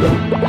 you.